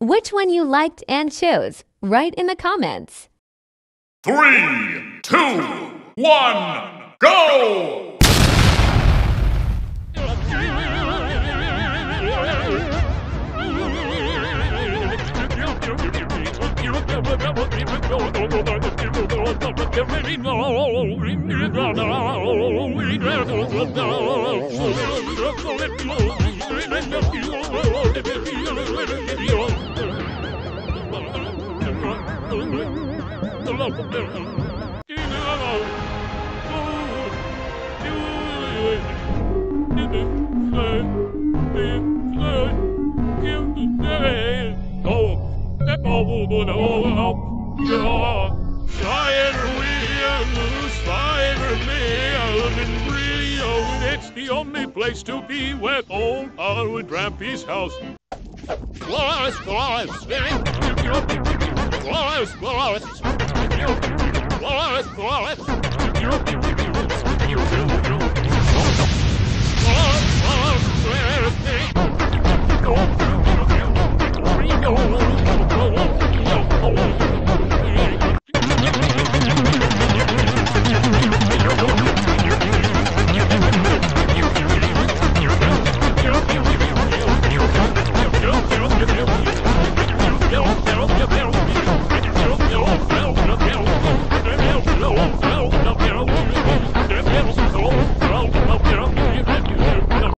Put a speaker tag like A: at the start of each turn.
A: Which one you liked and chose? Write in the comments.
B: Three, two, one, go!
C: The only place to be with old Howard Rampy's house. Flores, Flores, Flores, Flores, Flores.